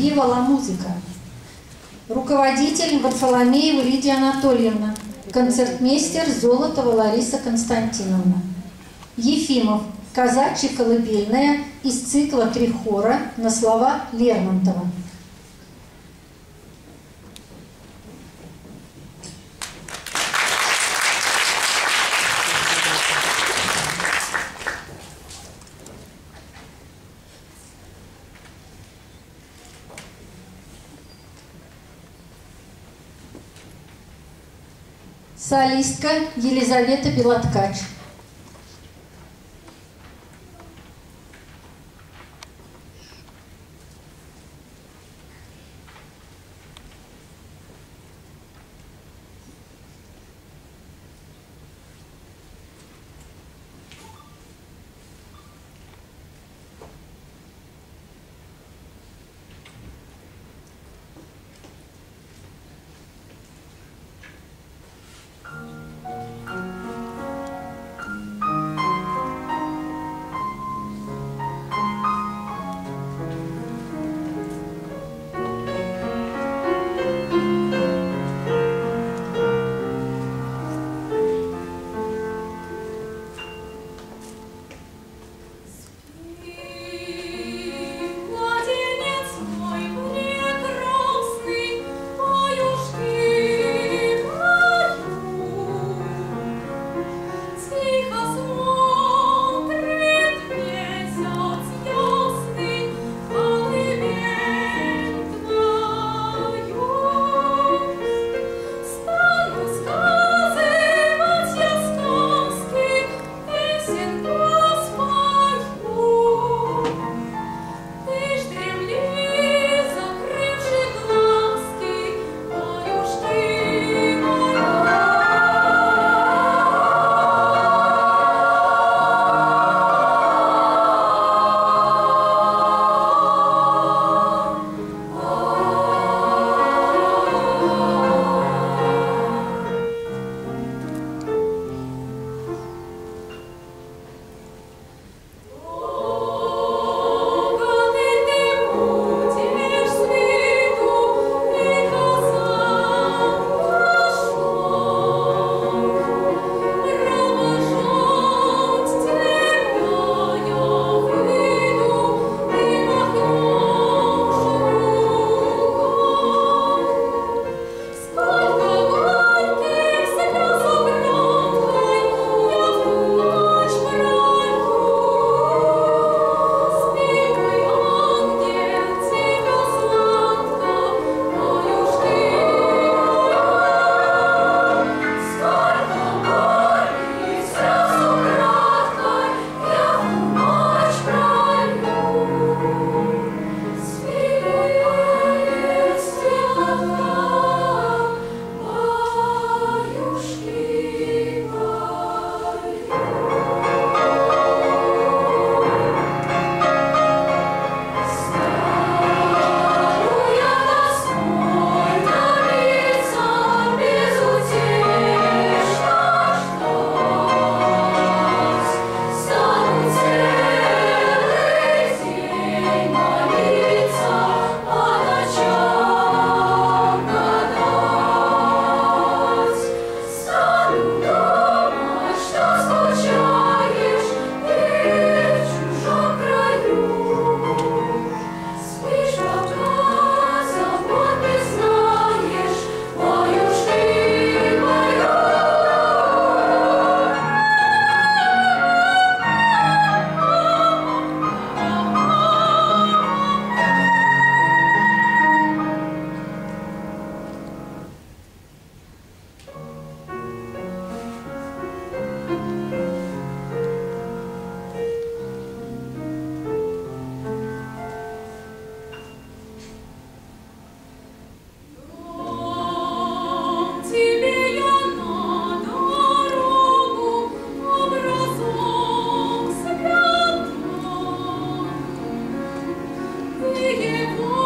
«Вива ла музыка». Руководитель Варфоломеева Лидия Анатольевна. Концертмейстер Золотова Лариса Константиновна. Ефимов. Казачья колыбельная из цикла «Три хора» на слова Лермонтова. Солистка Елизавета Белоткач. give